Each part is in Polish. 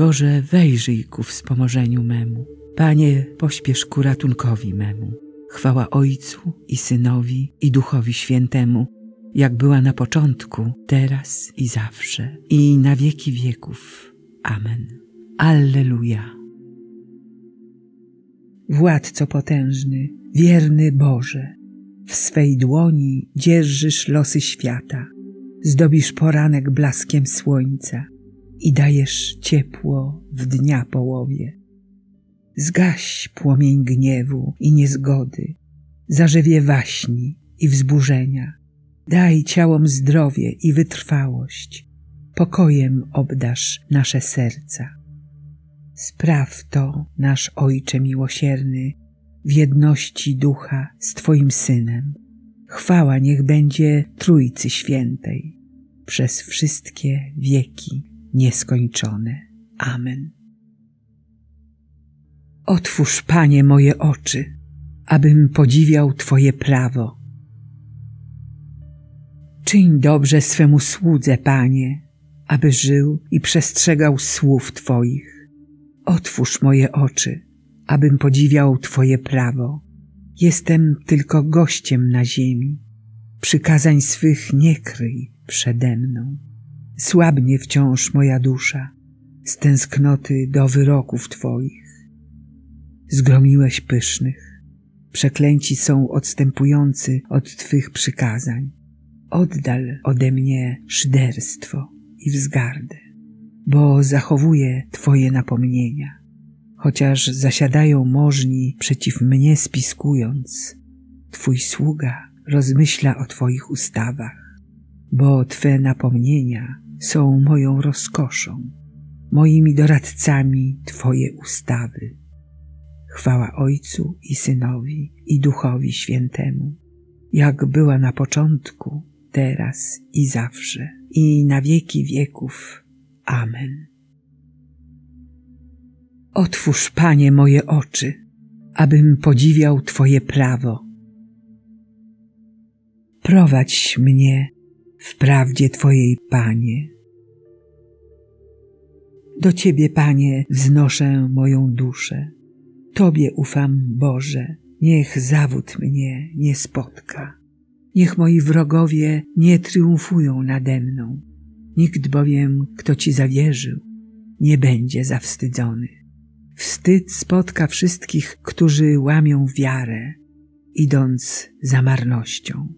Boże, wejrzyj ku wspomożeniu memu. Panie, pośpiesz ku ratunkowi memu. Chwała Ojcu i Synowi i Duchowi Świętemu, jak była na początku, teraz i zawsze, i na wieki wieków. Amen. Alleluja. Władco potężny, wierny Boże, w swej dłoni dzierżysz losy świata, zdobisz poranek blaskiem słońca i dajesz ciepło w dnia połowie. Zgaś płomień gniewu i niezgody, zarzewie waśni i wzburzenia. Daj ciałom zdrowie i wytrwałość, pokojem obdasz nasze serca. Spraw to, nasz Ojcze miłosierny, w jedności ducha z Twoim Synem. Chwała niech będzie Trójcy Świętej przez wszystkie wieki nieskończone. Amen. Otwórz, Panie, moje oczy, abym podziwiał Twoje prawo. Czyń dobrze swemu słudze, Panie, aby żył i przestrzegał słów Twoich. Otwórz moje oczy, abym podziwiał Twoje prawo. Jestem tylko gościem na ziemi. Przykazań swych nie kryj przede mną. Słabnie wciąż moja dusza z tęsknoty do wyroków Twoich. Zgromiłeś pysznych, przeklęci są odstępujący od Twych przykazań. Oddal ode mnie szyderstwo i wzgardę, bo zachowuję Twoje napomnienia chociaż zasiadają możni przeciw mnie spiskując. Twój sługa rozmyśla o Twoich ustawach, bo Twe napomnienia są moją rozkoszą, moimi doradcami Twoje ustawy. Chwała Ojcu i Synowi i Duchowi Świętemu, jak była na początku, teraz i zawsze, i na wieki wieków. Amen. Otwórz, Panie, moje oczy, abym podziwiał Twoje prawo. Prowadź mnie w prawdzie Twojej, Panie. Do Ciebie, Panie, wznoszę moją duszę. Tobie ufam, Boże, niech zawód mnie nie spotka. Niech moi wrogowie nie triumfują nade mną. Nikt bowiem, kto Ci zawierzył, nie będzie zawstydzony. Wstyd spotka wszystkich, którzy łamią wiarę, idąc za marnością.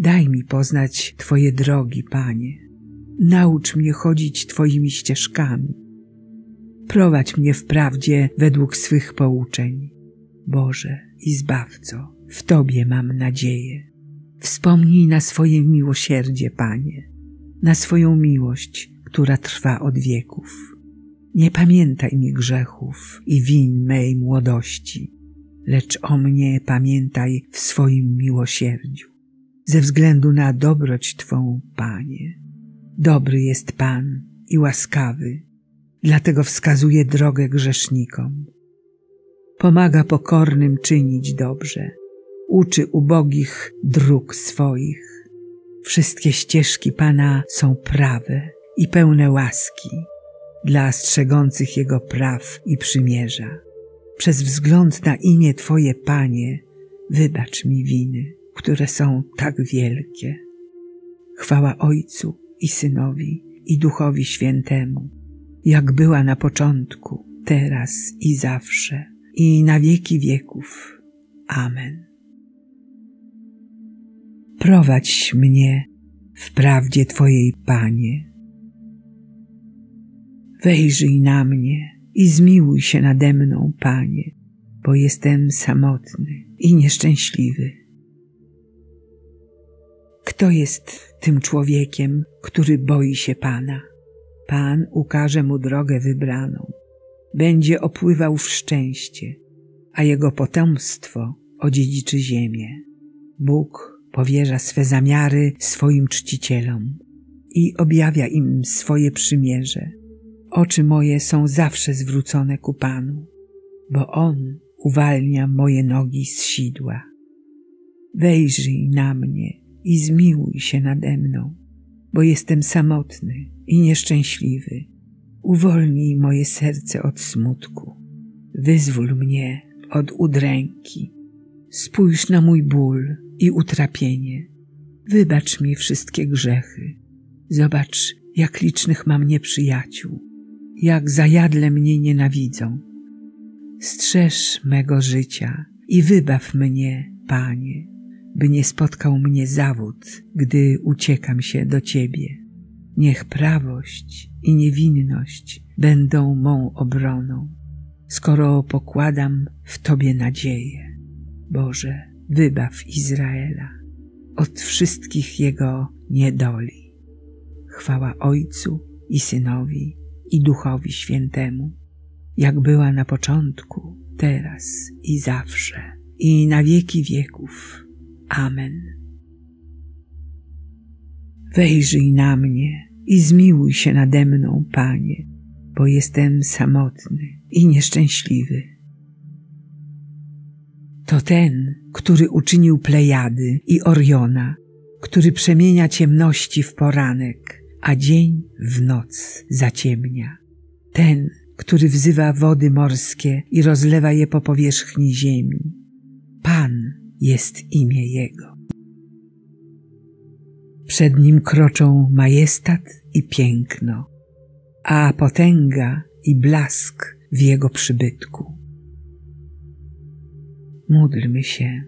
Daj mi poznać Twoje drogi, Panie. Naucz mnie chodzić Twoimi ścieżkami. Prowadź mnie w prawdzie według swych pouczeń. Boże i Zbawco, w Tobie mam nadzieję. Wspomnij na swoje miłosierdzie, Panie, na swoją miłość, która trwa od wieków. Nie pamiętaj mi grzechów i win mej młodości, lecz o mnie pamiętaj w swoim miłosierdziu, ze względu na dobroć Twą, Panie. Dobry jest Pan i łaskawy, dlatego wskazuje drogę grzesznikom. Pomaga pokornym czynić dobrze, uczy ubogich dróg swoich. Wszystkie ścieżki Pana są prawe i pełne łaski dla strzegących Jego praw i przymierza. Przez wzgląd na imię Twoje, Panie, wybacz mi winy, które są tak wielkie. Chwała Ojcu i Synowi i Duchowi Świętemu, jak była na początku, teraz i zawsze, i na wieki wieków. Amen. Prowadź mnie w prawdzie Twojej, Panie, Wejrzyj na mnie i zmiłuj się nade mną, Panie, bo jestem samotny i nieszczęśliwy. Kto jest tym człowiekiem, który boi się Pana? Pan ukaże mu drogę wybraną. Będzie opływał w szczęście, a jego potomstwo odziedziczy ziemię. Bóg powierza swe zamiary swoim czcicielom i objawia im swoje przymierze Oczy moje są zawsze zwrócone ku Panu, bo On uwalnia moje nogi z sidła. Wejrzyj na mnie i zmiłuj się nade mną, bo jestem samotny i nieszczęśliwy. Uwolnij moje serce od smutku. Wyzwól mnie od udręki. Spójrz na mój ból i utrapienie. Wybacz mi wszystkie grzechy. Zobacz, jak licznych mam nieprzyjaciół, jak zajadle mnie nienawidzą. Strzeż mego życia i wybaw mnie, Panie, by nie spotkał mnie zawód, gdy uciekam się do Ciebie. Niech prawość i niewinność będą mą obroną, skoro pokładam w Tobie nadzieję. Boże, wybaw Izraela od wszystkich jego niedoli. Chwała Ojcu i Synowi i Duchowi Świętemu, jak była na początku, teraz i zawsze, i na wieki wieków. Amen. Wejrzyj na mnie i zmiłuj się nade mną, Panie, bo jestem samotny i nieszczęśliwy. To ten, który uczynił Plejady i Oriona, który przemienia ciemności w poranek, a dzień w noc zaciemnia. Ten, który wzywa wody morskie i rozlewa je po powierzchni ziemi. Pan jest imię Jego. Przed nim kroczą majestat i piękno, a potęga i blask w Jego przybytku. Módlmy się,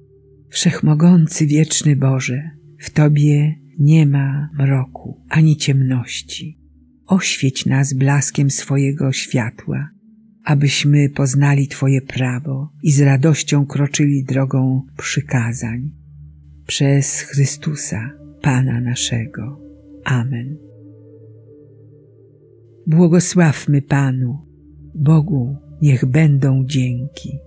Wszechmogący wieczny Boże, w Tobie nie ma mroku ani ciemności. Oświeć nas blaskiem swojego światła, abyśmy poznali Twoje prawo i z radością kroczyli drogą przykazań. Przez Chrystusa, Pana naszego. Amen. Błogosławmy Panu, Bogu niech będą dzięki.